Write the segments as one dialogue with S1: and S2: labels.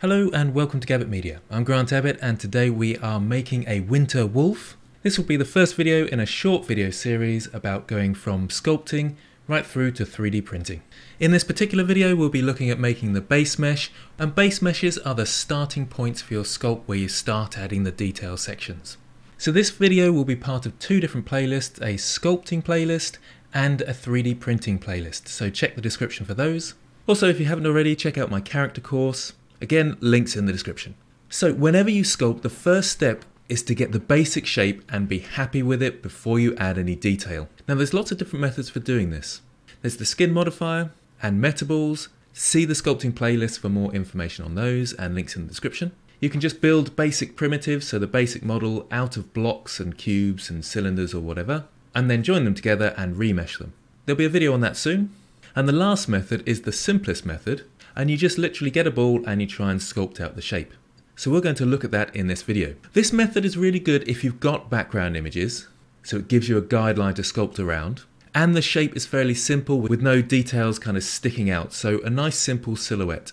S1: Hello and welcome to Gabbitt Media. I'm Grant Abbitt and today we are making a winter wolf. This will be the first video in a short video series about going from sculpting right through to 3D printing. In this particular video we'll be looking at making the base mesh and base meshes are the starting points for your sculpt where you start adding the detail sections. So this video will be part of two different playlists, a sculpting playlist and a 3D printing playlist, so check the description for those. Also if you haven't already, check out my character course, Again, links in the description. So whenever you sculpt, the first step is to get the basic shape and be happy with it before you add any detail. Now there's lots of different methods for doing this. There's the skin modifier and metaballs. See the sculpting playlist for more information on those and links in the description. You can just build basic primitives, so the basic model out of blocks and cubes and cylinders or whatever, and then join them together and remesh them. There'll be a video on that soon. And the last method is the simplest method, and you just literally get a ball and you try and sculpt out the shape. So we're going to look at that in this video. This method is really good if you've got background images, so it gives you a guideline to sculpt around. And the shape is fairly simple with no details kind of sticking out, so a nice simple silhouette.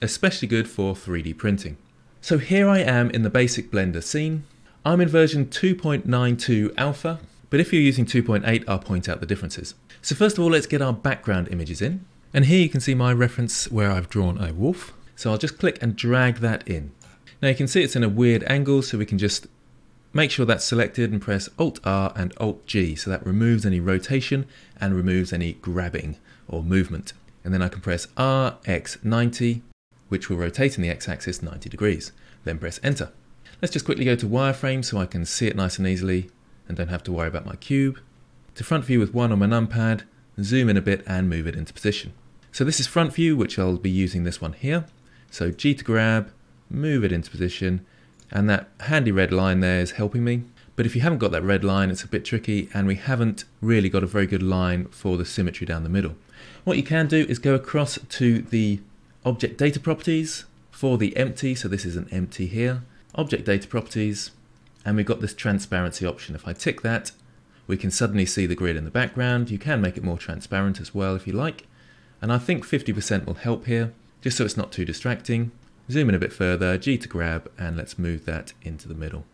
S1: Especially good for 3D printing. So here I am in the basic Blender scene. I'm in version 2.92 alpha, but if you're using 2.8 I'll point out the differences. So first of all let's get our background images in. And here you can see my reference where I've drawn a wolf. So I'll just click and drag that in. Now you can see it's in a weird angle, so we can just make sure that's selected and press Alt R and Alt G. So that removes any rotation and removes any grabbing or movement. And then I can press R, X 90, which will rotate in the X axis 90 degrees. Then press Enter. Let's just quickly go to wireframe so I can see it nice and easily and don't have to worry about my cube. To front view with one on my numpad, zoom in a bit and move it into position. So this is front view, which I'll be using this one here. So G to grab, move it into position, and that handy red line there is helping me. But if you haven't got that red line, it's a bit tricky, and we haven't really got a very good line for the symmetry down the middle. What you can do is go across to the object data properties for the empty, so this is an empty here, object data properties, and we've got this transparency option. If I tick that, we can suddenly see the grid in the background. You can make it more transparent as well if you like. And I think 50% will help here, just so it's not too distracting. Zoom in a bit further, G to grab, and let's move that into the middle.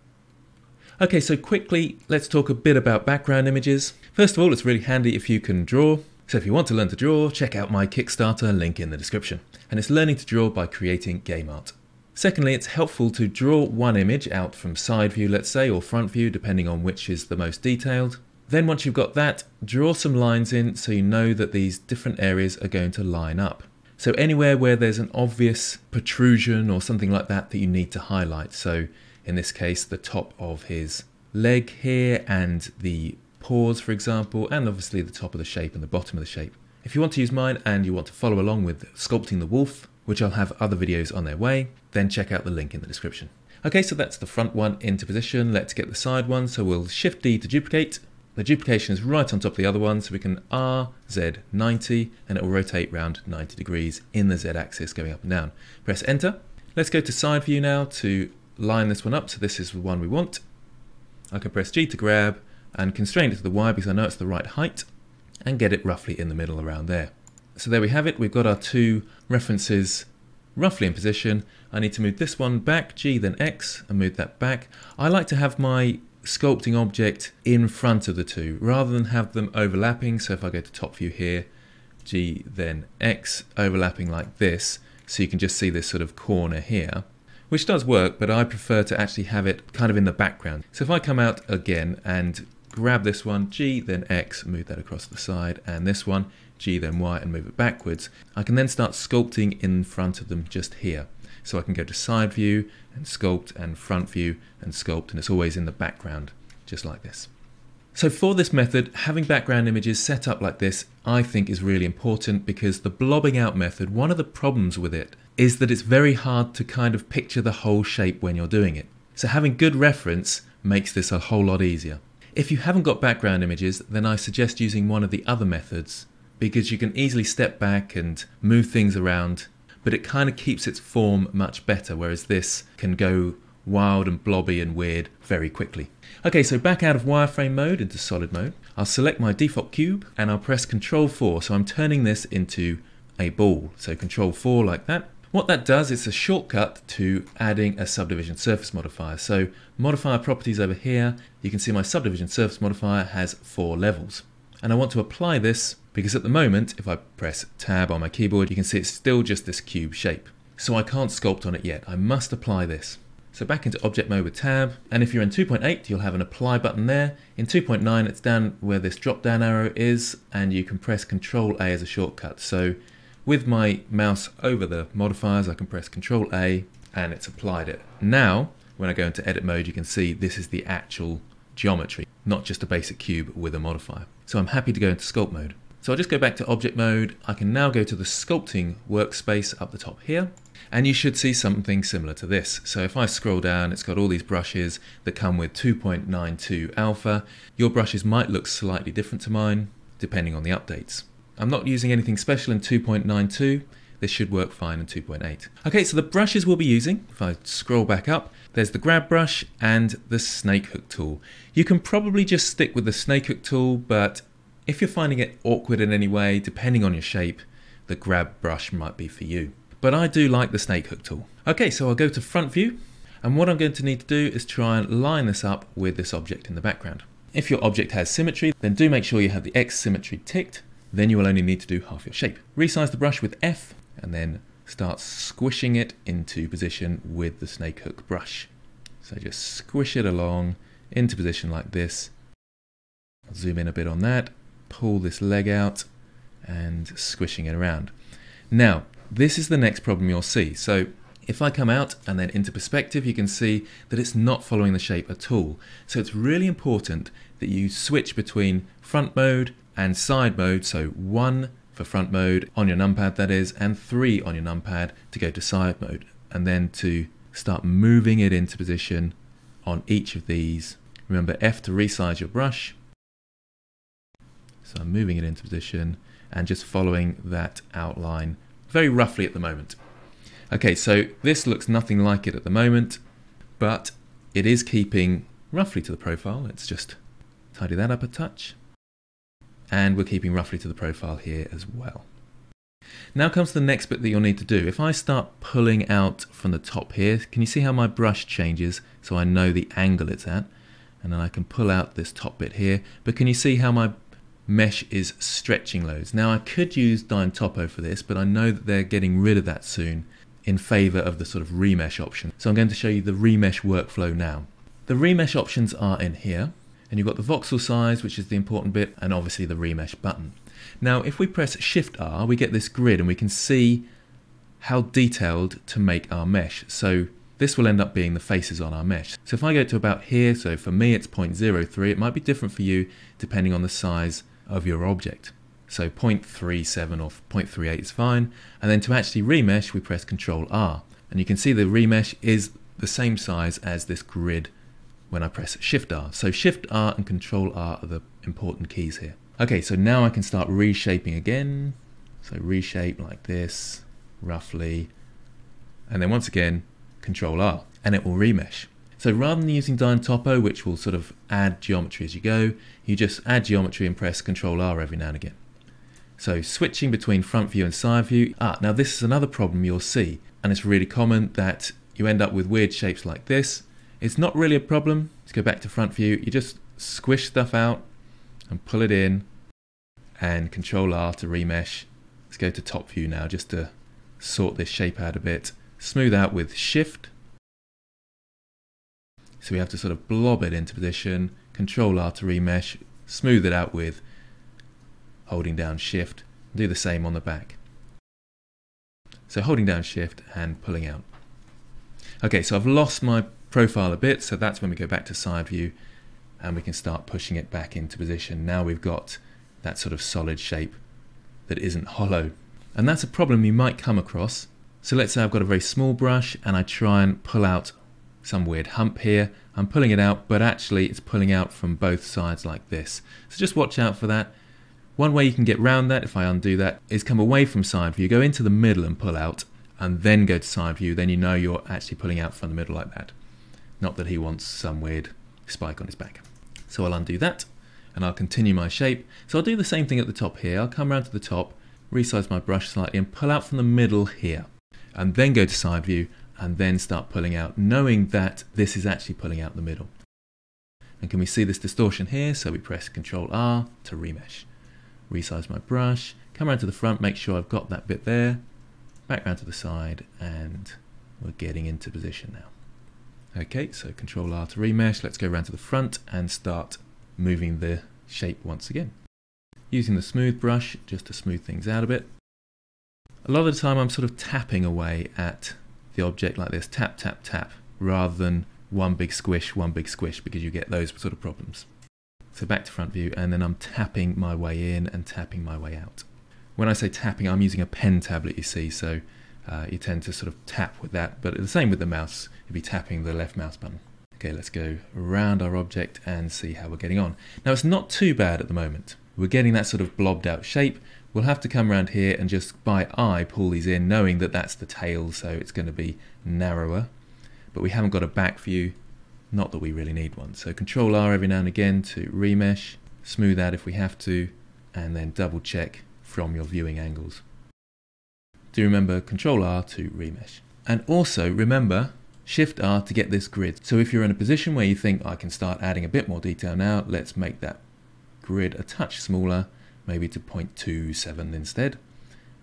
S1: Okay, so quickly, let's talk a bit about background images. First of all, it's really handy if you can draw. So if you want to learn to draw, check out my Kickstarter link in the description. And it's learning to draw by creating game art. Secondly, it's helpful to draw one image out from side view, let's say, or front view, depending on which is the most detailed. Then once you've got that, draw some lines in so you know that these different areas are going to line up. So anywhere where there's an obvious protrusion or something like that that you need to highlight. So in this case, the top of his leg here and the paws, for example, and obviously the top of the shape and the bottom of the shape. If you want to use mine and you want to follow along with sculpting the wolf, which I'll have other videos on their way, then check out the link in the description. Okay, so that's the front one into position. Let's get the side one. So we'll Shift D to duplicate the duplication is right on top of the other one, so we can RZ 90 and it will rotate round 90 degrees in the Z axis going up and down. Press enter. Let's go to side view now to line this one up, so this is the one we want. I can press G to grab and constrain it to the Y because I know it's the right height and get it roughly in the middle around there. So there we have it, we've got our two references roughly in position. I need to move this one back, G then X, and move that back. I like to have my sculpting object in front of the two rather than have them overlapping. So if I go to top view here, G then X overlapping like this, so you can just see this sort of corner here, which does work, but I prefer to actually have it kind of in the background. So if I come out again and grab this one, G then X, move that across the side, and this one, G then Y and move it backwards, I can then start sculpting in front of them just here. So I can go to side view and sculpt and front view and sculpt and it's always in the background just like this. So for this method, having background images set up like this I think is really important because the blobbing out method, one of the problems with it is that it's very hard to kind of picture the whole shape when you're doing it. So having good reference makes this a whole lot easier. If you haven't got background images, then I suggest using one of the other methods because you can easily step back and move things around but it kind of keeps its form much better, whereas this can go wild and blobby and weird very quickly. Okay, so back out of wireframe mode into solid mode. I'll select my default cube and I'll press Control 4, so I'm turning this into a ball. So Control 4 like that. What that does is a shortcut to adding a subdivision surface modifier. So modifier properties over here, you can see my subdivision surface modifier has four levels. And I want to apply this because at the moment, if I press tab on my keyboard, you can see it's still just this cube shape. So I can't sculpt on it yet. I must apply this. So back into object mode with tab, and if you're in 2.8, you'll have an apply button there. In 2.9, it's down where this drop down arrow is, and you can press Control A as a shortcut. So with my mouse over the modifiers, I can press Control A, and it's applied it. Now, when I go into edit mode, you can see this is the actual geometry, not just a basic cube with a modifier. So I'm happy to go into sculpt mode. So I'll just go back to object mode. I can now go to the sculpting workspace up the top here. And you should see something similar to this. So if I scroll down, it's got all these brushes that come with 2.92 alpha. Your brushes might look slightly different to mine, depending on the updates. I'm not using anything special in 2.92. This should work fine in 2.8. Okay, so the brushes we'll be using, if I scroll back up, there's the grab brush and the snake hook tool. You can probably just stick with the snake hook tool, but if you're finding it awkward in any way, depending on your shape, the grab brush might be for you but I do like the snake hook tool. Okay, so I'll go to front view, and what I'm going to need to do is try and line this up with this object in the background. If your object has symmetry, then do make sure you have the X symmetry ticked, then you will only need to do half your shape. Resize the brush with F, and then start squishing it into position with the snake hook brush. So just squish it along into position like this. I'll zoom in a bit on that, pull this leg out, and squishing it around. Now, this is the next problem you'll see. So if I come out and then into perspective, you can see that it's not following the shape at all. So it's really important that you switch between front mode and side mode. So one for front mode on your numpad that is, and three on your numpad to go to side mode. And then to start moving it into position on each of these. Remember F to resize your brush. So I'm moving it into position and just following that outline very roughly at the moment. Okay, so this looks nothing like it at the moment, but it is keeping roughly to the profile. Let's just tidy that up a touch. And we're keeping roughly to the profile here as well. Now comes the next bit that you'll need to do. If I start pulling out from the top here, can you see how my brush changes so I know the angle it's at? And then I can pull out this top bit here, but can you see how my mesh is stretching loads. Now I could use Topo for this, but I know that they're getting rid of that soon in favor of the sort of remesh option. So I'm going to show you the remesh workflow now. The remesh options are in here, and you've got the voxel size, which is the important bit, and obviously the remesh button. Now, if we press Shift R, we get this grid and we can see how detailed to make our mesh. So this will end up being the faces on our mesh. So if I go to about here, so for me it's 0.03, it might be different for you depending on the size of your object. So 0.37 or 0.38 is fine. And then to actually remesh, we press Control R. And you can see the remesh is the same size as this grid when I press Shift R. So Shift R and Control R are the important keys here. Okay, so now I can start reshaping again. So reshape like this, roughly. And then once again, Control R, and it will remesh. So rather than using Topo, which will sort of add geometry as you go, you just add geometry and press Ctrl R every now and again. So switching between front view and side view. Ah, now this is another problem you'll see, and it's really common that you end up with weird shapes like this. It's not really a problem. Let's go back to front view. You just squish stuff out and pull it in and Control R to remesh. Let's go to top view now just to sort this shape out a bit. Smooth out with Shift so we have to sort of blob it into position, Control R to remesh, smooth it out with holding down Shift, do the same on the back. So holding down Shift and pulling out. Okay, so I've lost my profile a bit, so that's when we go back to side view and we can start pushing it back into position. Now we've got that sort of solid shape that isn't hollow. And that's a problem you might come across. So let's say I've got a very small brush and I try and pull out some weird hump here. I'm pulling it out, but actually it's pulling out from both sides like this. So just watch out for that. One way you can get around that, if I undo that, is come away from side view, go into the middle and pull out, and then go to side view, then you know you're actually pulling out from the middle like that. Not that he wants some weird spike on his back. So I'll undo that, and I'll continue my shape. So I'll do the same thing at the top here. I'll come around to the top, resize my brush slightly, and pull out from the middle here. and then go to side view and then start pulling out, knowing that this is actually pulling out the middle. And can we see this distortion here? So we press Control R to remesh. Resize my brush, come around to the front, make sure I've got that bit there, back round to the side, and we're getting into position now. Okay, so Control R to remesh. Let's go around to the front and start moving the shape once again. Using the smooth brush just to smooth things out a bit. A lot of the time I'm sort of tapping away at the object like this, tap, tap, tap, rather than one big squish, one big squish, because you get those sort of problems. So back to front view, and then I'm tapping my way in and tapping my way out. When I say tapping, I'm using a pen tablet, you see, so uh, you tend to sort of tap with that, but the same with the mouse, you'd be tapping the left mouse button. Okay, let's go around our object and see how we're getting on. Now it's not too bad at the moment. We're getting that sort of blobbed out shape. We'll have to come around here and just by eye pull these in, knowing that that's the tail, so it's going to be narrower. But we haven't got a back view, not that we really need one. So Control R every now and again to remesh, smooth out if we have to, and then double check from your viewing angles. Do remember Control R to remesh. And also remember Shift R to get this grid. So if you're in a position where you think I can start adding a bit more detail now, let's make that grid a touch smaller, maybe to 0.27 instead,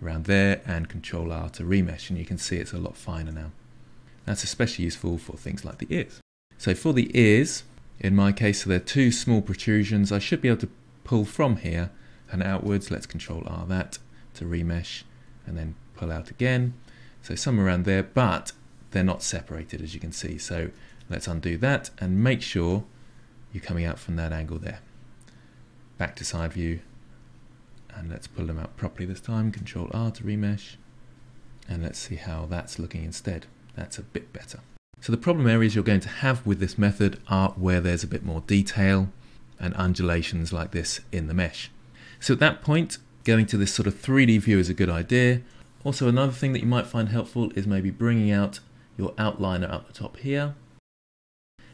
S1: around there, and Control R to remesh, and you can see it's a lot finer now. That's especially useful for things like the ears. So for the ears, in my case, so they're two small protrusions, I should be able to pull from here and outwards. Let's Control R that to remesh, and then pull out again. So somewhere around there, but they're not separated as you can see. So let's undo that and make sure you're coming out from that angle there. Back to side view and let's pull them out properly this time. Control R to remesh and let's see how that's looking instead. That's a bit better. So the problem areas you're going to have with this method are where there's a bit more detail and undulations like this in the mesh. So at that point, going to this sort of 3D view is a good idea. Also, another thing that you might find helpful is maybe bringing out your outliner up the top here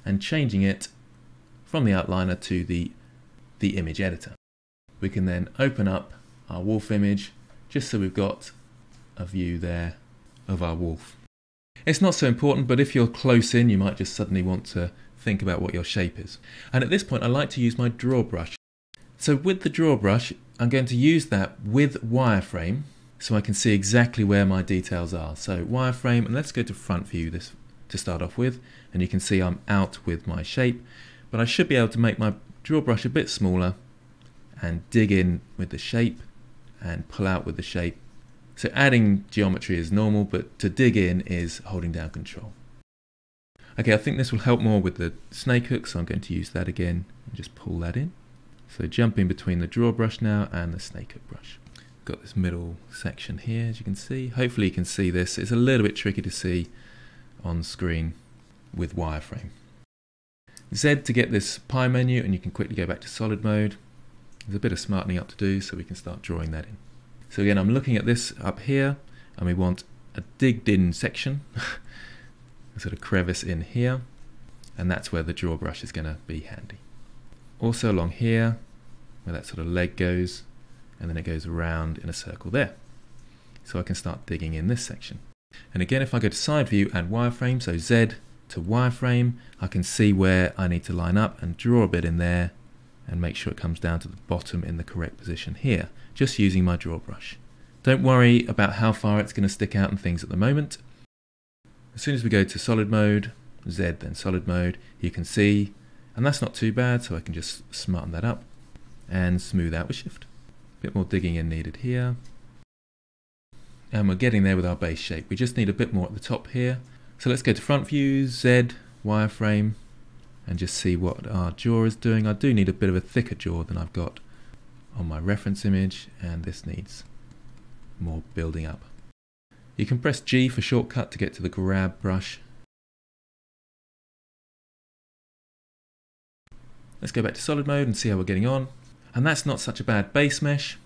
S1: and changing it from the outliner to the, the image editor. We can then open up our wolf image just so we've got a view there of our wolf. It's not so important, but if you're close in, you might just suddenly want to think about what your shape is. And at this point, I like to use my draw brush. So with the draw brush, I'm going to use that with wireframe so I can see exactly where my details are. So wireframe, and let's go to front view this to start off with, and you can see I'm out with my shape, but I should be able to make my draw brush a bit smaller and dig in with the shape and pull out with the shape. So adding geometry is normal, but to dig in is holding down control. Okay, I think this will help more with the snake hook, so I'm going to use that again and just pull that in. So jumping between the draw brush now and the snake hook brush got this middle section here as you can see. Hopefully you can see this. It's a little bit tricky to see on screen with wireframe. Z to get this pie menu and you can quickly go back to solid mode. There's a bit of smartening up to do so we can start drawing that in. So again I'm looking at this up here and we want a digged in section, a sort of crevice in here and that's where the draw brush is going to be handy. Also along here where that sort of leg goes and then it goes around in a circle there. So I can start digging in this section. And again, if I go to side view and wireframe, so Z to wireframe, I can see where I need to line up and draw a bit in there and make sure it comes down to the bottom in the correct position here, just using my draw brush. Don't worry about how far it's going to stick out and things at the moment. As soon as we go to solid mode, Z then solid mode, you can see, and that's not too bad, so I can just smarten that up and smooth out with shift A bit more digging in needed here. And we're getting there with our base shape. We just need a bit more at the top here. So let's go to front view, Z, wireframe, and just see what our jaw is doing. I do need a bit of a thicker jaw than I've got on my reference image, and this needs more building up. You can press G for shortcut to get to the grab brush. Let's go back to solid mode and see how we're getting on and that's not such a bad base mesh.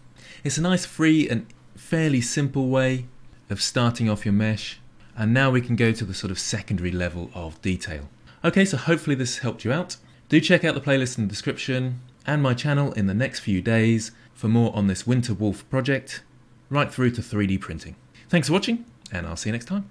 S1: It's a nice free and fairly simple way of starting off your mesh and now we can go to the sort of secondary level of detail. Okay, so hopefully this helped you out. Do check out the playlist in the description and my channel in the next few days for more on this Winter Wolf project, right through to 3D printing. Thanks for watching, and I'll see you next time.